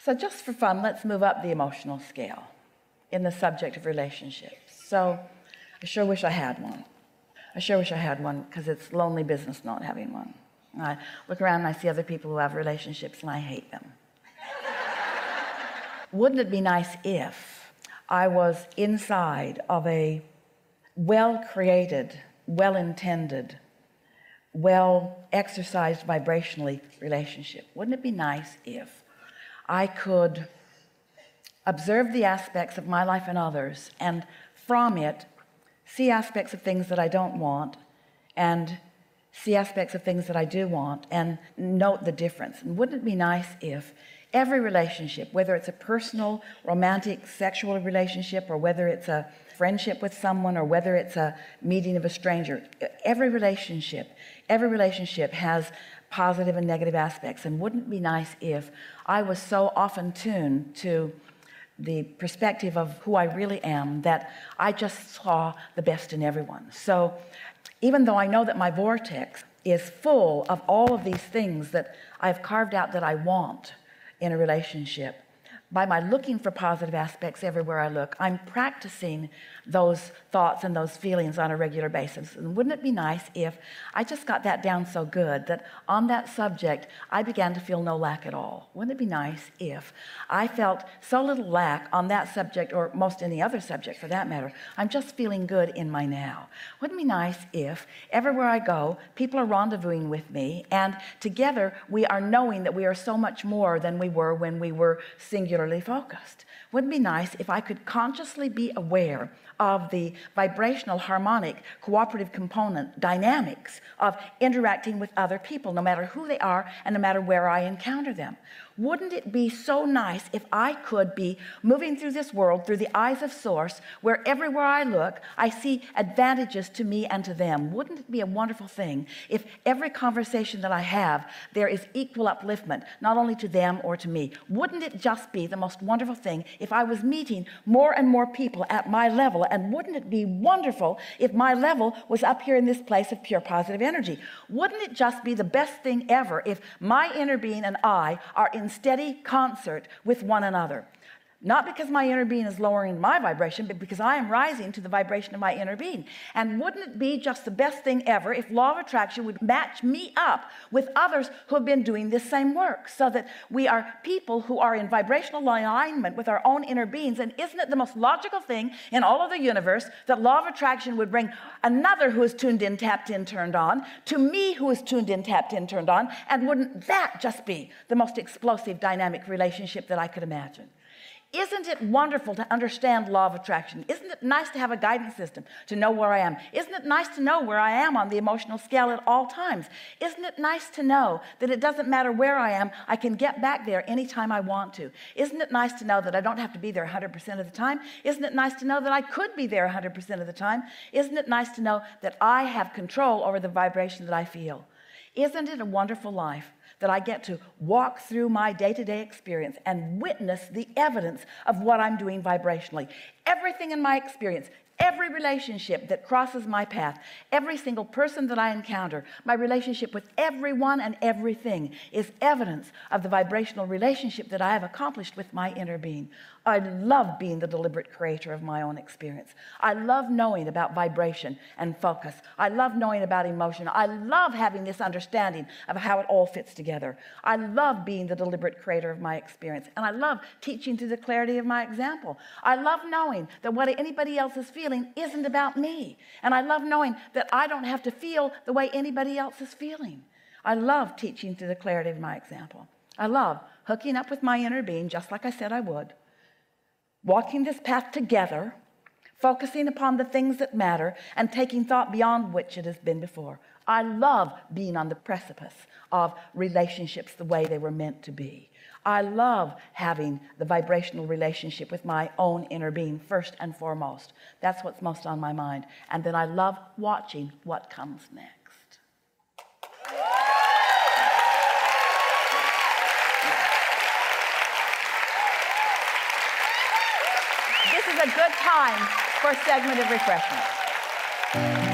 So, just for fun, let's move up the emotional scale in the subject of relationships. So, I sure wish I had one. I sure wish I had one because it's lonely business not having one. I look around and I see other people who have relationships and I hate them. Wouldn't it be nice if I was inside of a well created, well intended, well exercised vibrationally relationship? Wouldn't it be nice if I could observe the aspects of my life and others and from it see aspects of things that I don't want and see aspects of things that I do want and note the difference. And wouldn't it be nice if every relationship, whether it's a personal, romantic, sexual relationship, or whether it's a friendship with someone, or whether it's a meeting of a stranger, every relationship, every relationship has positive and negative aspects. And wouldn't it be nice if I was so often tuned to the perspective of who I really am that I just saw the best in everyone. So even though I know that my vortex is full of all of these things that I've carved out that I want in a relationship, by my looking for positive aspects everywhere I look, I'm practicing those thoughts and those feelings on a regular basis. And wouldn't it be nice if I just got that down so good that on that subject, I began to feel no lack at all? Wouldn't it be nice if I felt so little lack on that subject or most any other subject for that matter? I'm just feeling good in my now. Wouldn't it be nice if everywhere I go, people are rendezvousing with me and together we are knowing that we are so much more than we were when we were singularly focused? Wouldn't be nice if I could consciously be aware of the vibrational, harmonic, cooperative component dynamics of interacting with other people, no matter who they are and no matter where I encounter them. Wouldn't it be so nice if I could be moving through this world through the eyes of Source, where everywhere I look, I see advantages to me and to them? Wouldn't it be a wonderful thing if every conversation that I have, there is equal upliftment, not only to them or to me? Wouldn't it just be the most wonderful thing if I was meeting more and more people at my level? And wouldn't it be wonderful if my level was up here in this place of pure positive energy? Wouldn't it just be the best thing ever if my inner being and I are in steady concert with one another. Not because my inner being is lowering my vibration, but because I am rising to the vibration of my inner being. And wouldn't it be just the best thing ever if law of attraction would match me up with others who have been doing this same work so that we are people who are in vibrational alignment with our own inner beings? And isn't it the most logical thing in all of the universe that law of attraction would bring another who is tuned in, tapped in, turned on to me who is tuned in, tapped in, turned on? And wouldn't that just be the most explosive dynamic relationship that I could imagine? Isn't it wonderful to understand law of attraction? Isn't it nice to have a guidance system to know where I am? Isn't it nice to know where I am on the emotional scale at all times? Isn't it nice to know that it doesn't matter where I am, I can get back there anytime I want to? Isn't it nice to know that I don't have to be there 100% of the time? Isn't it nice to know that I could be there 100% of the time? Isn't it nice to know that I have control over the vibration that I feel? Isn't it a wonderful life that I get to walk through my day to day experience and witness the evidence of what I'm doing vibrationally. Everything in my experience, every relationship that crosses my path, every single person that I encounter, my relationship with everyone and everything is evidence of the vibrational relationship that I have accomplished with my inner being. I love being the deliberate creator of my own experience. I love knowing about vibration and focus. I love knowing about emotion. I love having this understanding of how it all fits together. I love being the deliberate creator of my experience. And I love teaching through the clarity of my example. I love knowing that what anybody else is feeling isn't about me. And I love knowing that I don't have to feel the way anybody else is feeling. I love teaching through the clarity of my example. I love hooking up with my inner being, just like I said I would walking this path together, focusing upon the things that matter, and taking thought beyond which it has been before. I love being on the precipice of relationships the way they were meant to be. I love having the vibrational relationship with my own inner being first and foremost. That's what's most on my mind. And then I love watching what comes next. This is a good time for a segment of refreshments.